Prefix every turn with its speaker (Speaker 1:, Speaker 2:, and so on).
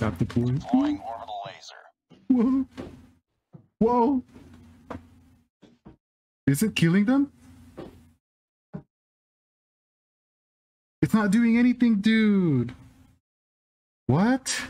Speaker 1: Stop the point.
Speaker 2: Deploying orbital laser.
Speaker 1: Whoa. Whoa. Is it killing them? It's not doing anything, dude. What?